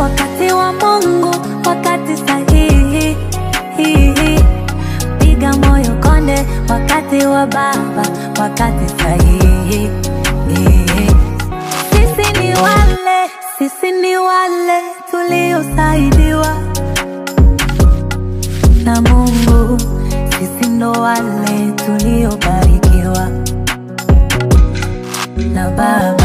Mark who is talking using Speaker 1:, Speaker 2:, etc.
Speaker 1: wakati wa Mungu, wakati sahihi. Piga moyo konde, wakati wa Baba, wakati sahihi. Sisi ni wale, sisi ni wale tuliosaidiwa na Mungu, sisi ndo wale tuliobarikiwa na Baba.